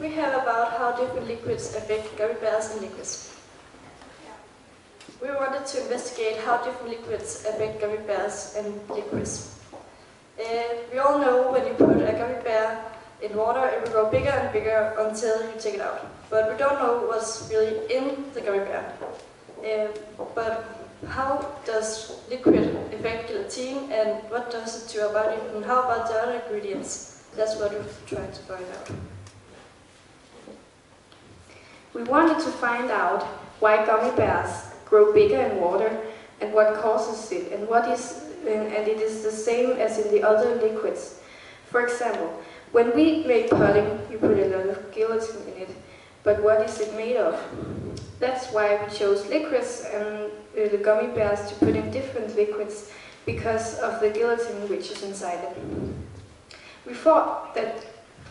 We have about how different liquids affect gummy bears and liquids. We wanted to investigate how different liquids affect gummy bears and liquids. Uh, we all know when you put a gummy bear in water, it will grow bigger and bigger until you take it out. But we don't know what's really in the gummy bear. Uh, but how does liquid affect gelatin and what does it to our body and how about the other ingredients? That's what we're trying to find out. We wanted to find out why gummy bears grow bigger in water and what causes it and what is and it is the same as in the other liquids. For example, when we make pudding, you put a lot of gelatin in it, but what is it made of? That's why we chose licorice and uh, the gummy bears to put in different liquids because of the gelatin which is inside them. We thought that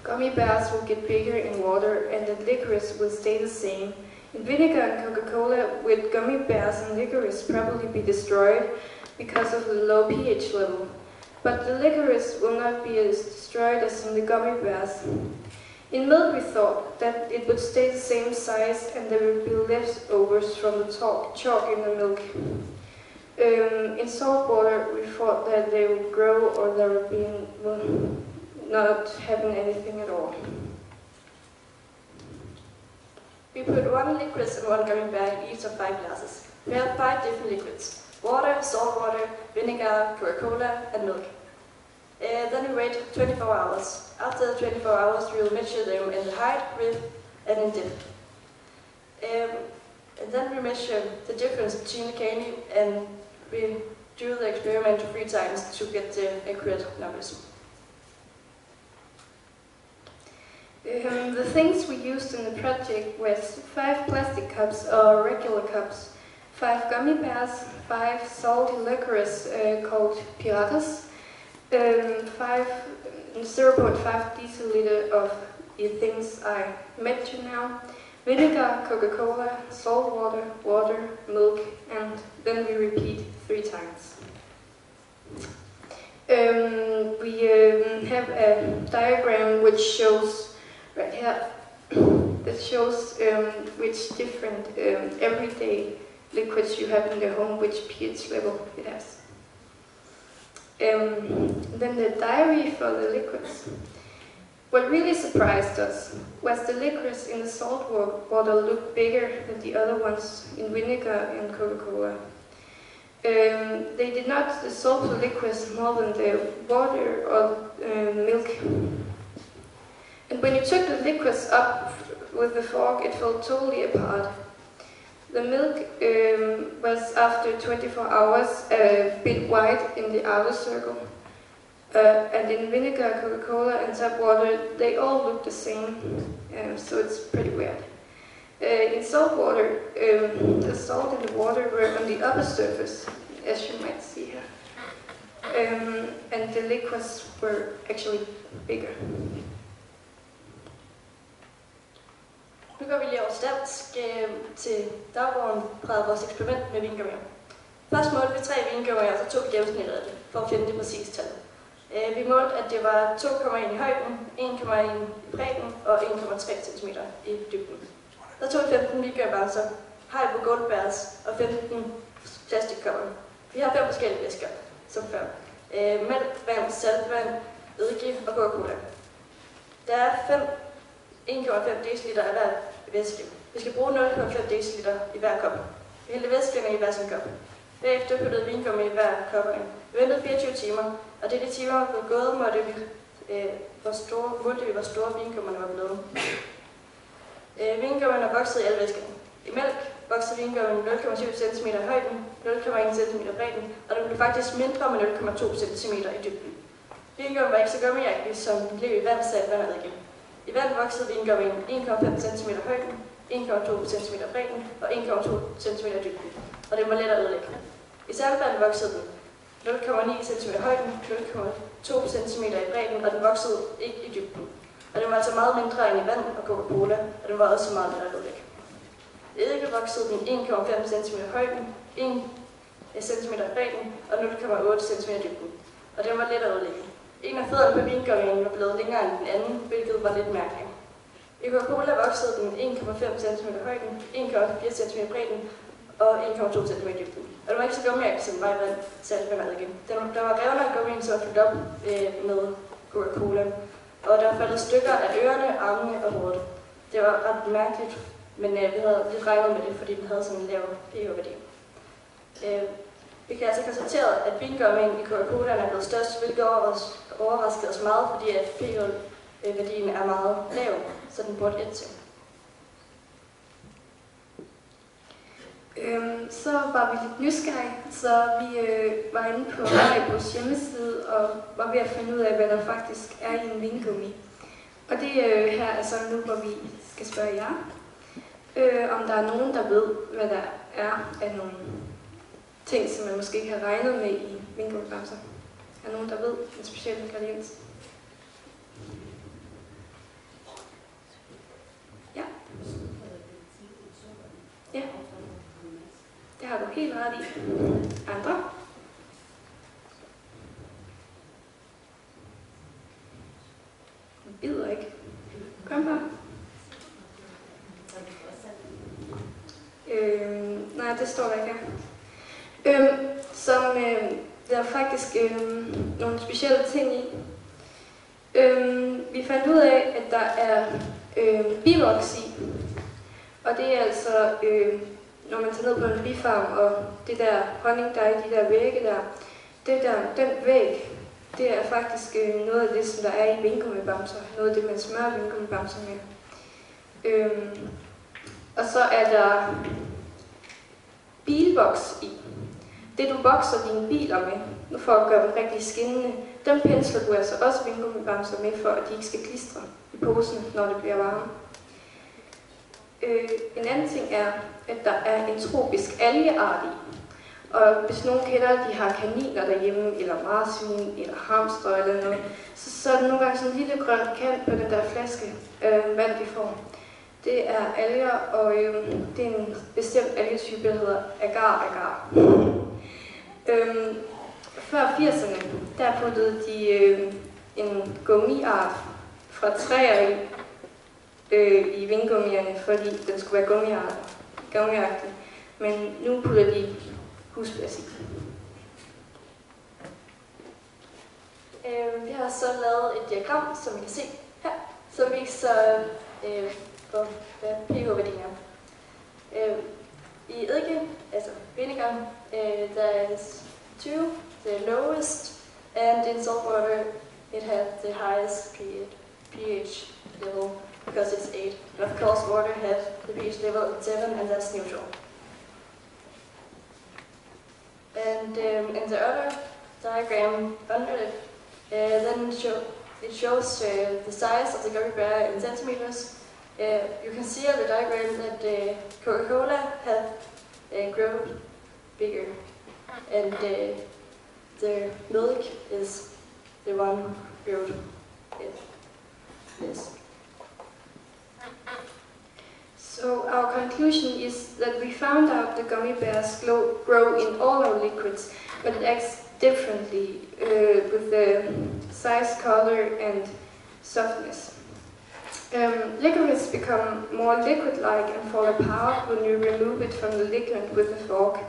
gummy bears will get bigger in water and the licorice will stay the same in vinegar and Coca-Cola with gummy bears and licorice probably be destroyed because of the low pH level. But the licorice will not be as destroyed as in the gummy bears. In milk we thought that it would stay the same size and there would be leftovers from the chalk in the milk. Um, in salt water we thought that they would grow or there would be not having anything at all. We put one liquid and one gummy bear each of five glasses. We have five different liquids. Water, salt water, vinegar, Coca-Cola and milk. Uh, then we wait 24 hours. After the 24 hours we will measure them in the height, width and in depth. Um, and then we measure the difference between the candy and we do the experiment three times to get the accurate numbers. Um, the things we used in the project was five plastic cups or regular cups, five gummy bears, five salty licorice uh, called Piratos, um, five 0.5 deciliter of the things I mentioned now, vinegar, Coca-Cola, salt water, water, milk, and then we repeat three times. Um, we um, have a diagram which shows right here that shows um, which different um, everyday liquids you have in the home, which pH level it has. Um, then the diary for the liquids. What really surprised us was the liquids in the salt water looked bigger than the other ones in vinegar and Coca-Cola. Um, they did not dissolve the liquids more than the water or uh, milk and when you took the liquids up with the fork, it fell totally apart. The milk um, was, after 24 hours, a bit white in the outer circle. Uh, and in vinegar, Coca-Cola and tap water, they all look the same, um, so it's pretty weird. Uh, in salt water, um, the salt and the water were on the upper surface, as you might see here. Um, and the liquids were actually bigger. Går vi lige over dansk øh, til dagbogen fra vores eksperiment med vingummier. Først målte vi tre vingummier, og så tog vi gennemsnittet af det, for at finde det præcise tal. Øh, vi målte, at det var 2,1 i højden, 1,1 i bredden og 1,3 cm i dybden. Der tog vi 15 vingummier, Haribo på gulvbærs og 15 plastikkopper. Vi har fem forskellige væsker, som før. Øh, mælk, vand, saltvand, eddike og Coca-Cola. Der er fem 1,5 dl af hver væske. Vi skal bruge 0,5 dl i hver kop. Vi hældte væskerne i hver sin kop. Bagefter puttede vingummi i hver kop Vi ventede 24 timer, og det de timer var gået, måtte vi, øh, hvor store, målte vi, hvor store vingummerne var blevet. Øh, vingummerne er vokset i alle væskerne. I mælk voksede vingummen 0,7 cm i højden, 0,1 cm i bredden, og den blev faktisk mindre med 0,2 cm i dybden. Vingummen var ikke så gummiagtig, som blev i vand, så vandet og. I vand voksede vingummin 1,5 cm højden, 1,2 cm bredden og 1,2 cm dybden, og den var let at ødelægge. I saltvand voksede den 0,9 cm højden, 0,2 cm i bredden, og den voksede ikke i dybden. Og den var altså meget mindre end i vand og Coca-Cola, og den var også meget let at ødelægge. I Eddike voksede den 1,5 cm højden, 1 cm i bredden og 0,8 cm i dybden, og den var let at ødelægge. En af fødderne på vingummien var blevet længere end den anden, hvilket var lidt mærkeligt. I Coca-Cola voksede den 1,5 cm højden, 1,4 cm bredden og 1,2 cm i dybden. Og det var ikke så gummiagtigt, som var i vand, sat med mad igen. Den, der var revner af gummien, som var fyldt op øh, med Coca-Cola. Og der faldt faldet stykker af ørerne, armene og hovedet. Det var ret mærkeligt, men øh, vi havde lidt regnet med det, fordi den havde sådan en lav pH-værdi. Øh, vi kan altså konstatere, at vingummien i Coca-Cola er blevet størst, hvilket overraskede os meget, fordi at pH-værdien er meget lav, så den burde et til. Øhm, så var vi lidt nysgerrige, så vi øh, var inde på Maribos hjemmeside og var ved at finde ud af, hvad der faktisk er i en vingummi. Og det øh, her er så nu, hvor vi skal spørge jer, øh, om der er nogen, der ved, hvad der er af nogle ting, som man måske ikke har regnet med i vingummibamser. Er nogen, der ved en speciel ingrediens? Ja. Ja. Det har du helt ret i. Andre? Jeg bider ikke. Kom her. Øh, nej, det står der ikke her øhm, som øh, der er faktisk øh, nogle specielle ting i. Øhm, vi fandt ud af, at der er øh, bivoks i. Og det er altså øh, når man tager ned på en bifarm, og det der honning, der er i de der vægge der, det der, den væg, det er faktisk øh, noget af det, som der er i vingummibamser. Noget af det, man smører vingummibamser med. Øhm, og så er der bilvoks i. Det du vokser dine biler med, nu for at gøre dem rigtig skinnende, dem pensler du altså også vingummibamser med, for at de ikke skal klistre i posen, når det bliver varme. Øh, en anden ting er, at der er en tropisk algeart i. Og hvis nogen kender, at de har kaniner derhjemme, eller marsvin, eller hamster eller noget, så, så er der nogle gange sådan en lille grøn kant på den der flaske øh, vand, de får. Det er alger, og øh, det er en bestemt algetype, der hedder agar-agar øh, før 80'erne, der puttede de øh, en gummiart fra træer i, øh, i vingummierne, fordi den skulle være gummiagtig. Men nu putter de husplastik. Øh, vi har så lavet et diagram, som I kan se her, som viser, øh, hvor, hvad pH-værdien er. Øh, I eddike, altså vinegar, uh, there is 2, the lowest, and in salt water it has the highest pH level because it's 8. And of course water has the pH level at 7 and that's neutral. And um, in the other diagram under it, uh, then show, it shows uh, the size of the gummy bear in centimeters. Uh, you can see on the diagram that uh, Coca-Cola has uh, grown bigger and the milk is the one grown this. So our conclusion is that we found out the gummy bears grow in all our liquids, but it acts differently uh, with the size, color and softness. Um, licorice become more liquid-like and fall apart when you remove it from the liquid with a fork.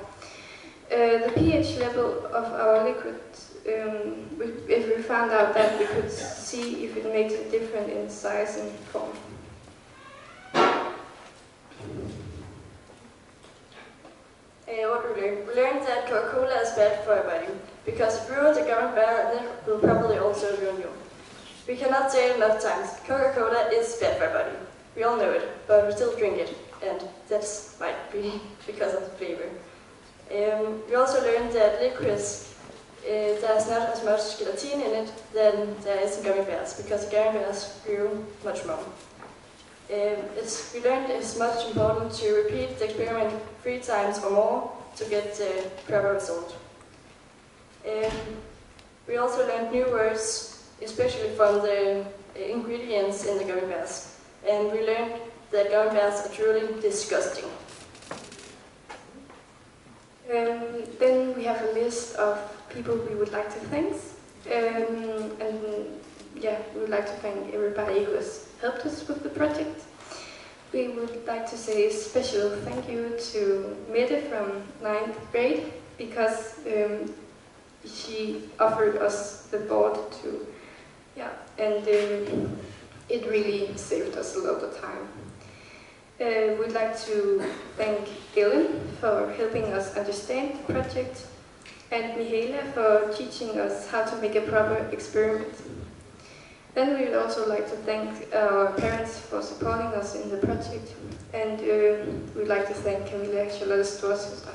Uh, the pH level of our liquid, um, if we found out that, we could see if it makes a difference in size and form. Uh, what we learned? We learned that Coca-Cola is bad for everybody, because if you ruins a gummy bear, then it will probably also ruin you. We cannot say it enough times, Coca-Cola is bad for everybody. We all know it, but we still drink it, and that's might be because of the flavor. Um, we also learned that licorice, uh, there's not as much gelatin in it than there is in gummy bears, because gummy bears grew much more. Um, it's, we learned it's much important to repeat the experiment three times or more to get the proper result. Um, we also learned new words, especially from the ingredients in the gummy bears. And we learned that gummy bears are truly disgusting. Um, then we have a list of people we would like to thank. Um, and yeah, we would like to thank everybody who has helped us with the project. We would like to say a special thank you to Mette from 9th grade because um, she offered us the board to, yeah, and um, it really saved us a lot of time. Uh, we'd like to thank Ellen for helping us understand the project and Mihaela for teaching us how to make a proper experiment. Then we would also like to thank our parents for supporting us in the project and uh, we'd like to thank Camilla Charlotte Storsøster